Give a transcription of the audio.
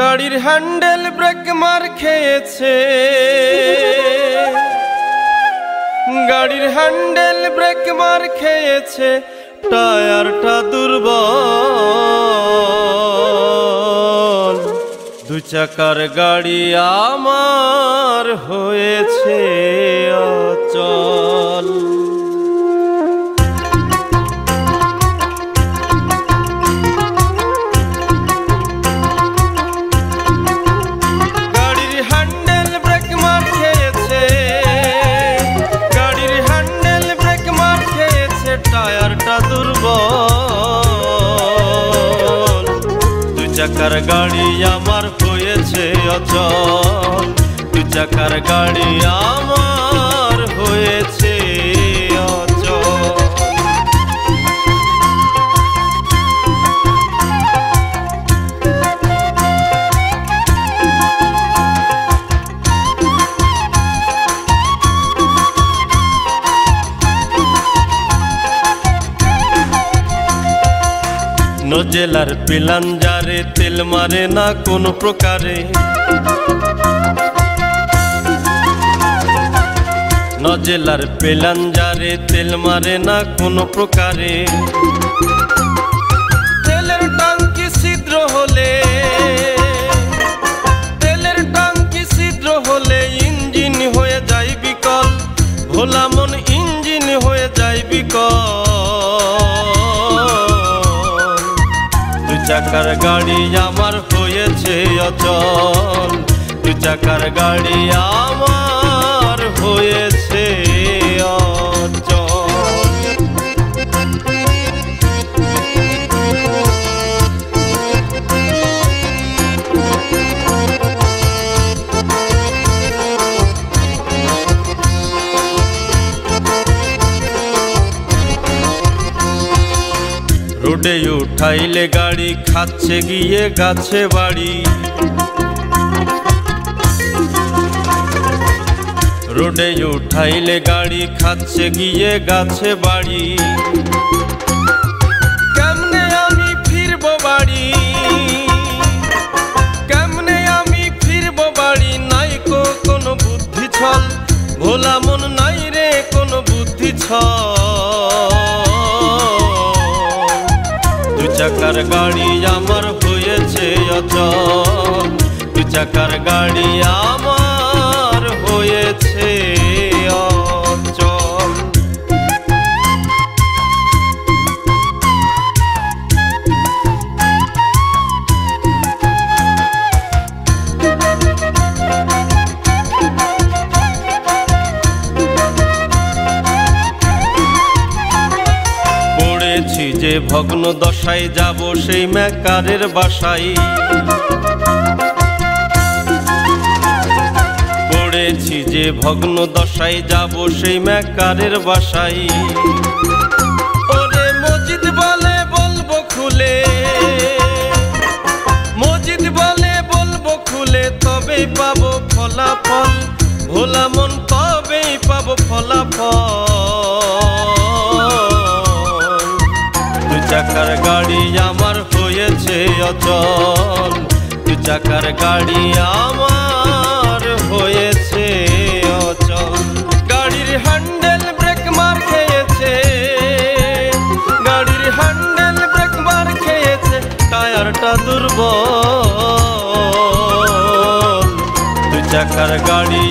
গাড়ির handle break মার খেয়েছে। গাড়ির হ্যান্ডেল ব্রেক মার খেয়েছে, টায়ারটা দুর্বল। দু চাকার গাড়ি আমার হয়েছে। চাকার গাড়ি আমার হয়েছে অচল। দু চাকার গাড়ি আমার নজেলার পিলাঞ্জারে তেল মারে না কোনো প্রকারে। নজেলার পেলাঞ্জারে তেল মারে না কোনো প্রকারে। তেলের টাঙ্কি ছিদ্র হলে, তেলের টাঙ্কি ছিদ্র হলে ইঞ্জিন হয়ে যায় বিকল। ভোলা ইঞ্জিন হয়ে যায় বিকল। চাকার গাড়ি আমার হয়েছে অচল। দু চাকার গাড়ি আমার রোডে উঠাইলে গাড়ি, খাচ্ছে গিয়ে গাছে বাড়ি। রোডে উঠাইলে গাড়ি, খাচ্ছে গিয়ে গাছে বাড়ি। কেমনে আমি ফিরবো বাড়ি? কেমনে আমি ফিরবো বাড়ি? নাই কোনো বুদ্ধি ছল ভোলা মন নাই রে কোনো বুদ্ধি ছল চাকার গাড়ি আমার হয়েছে অচল। দু চাকার গাড়ি আমার পড়েছি যে ভগ্ন দশায় যাব সেই ম্যাকারের বাসায়। পড়েছি যে ভগ্ন দশায় যাব সেই ম্যাকারের বলব খুলে খুলে পাবো ফলাফল। ভোলা মন, তবেই পাবো ফলাফল। চাকার গাড়ি আমার হয়েছে অচল। দু চাকার গাড়ি আমার হয়েছে অচল। গাড়ির হ্যান্ডেল ব্রেক মার খেয়েছে। গাড়ির হ্যান্ডেল ব্রেক মার খেয়েছে। টায়ারটা দুর্বল। দু চাকার গাড়ি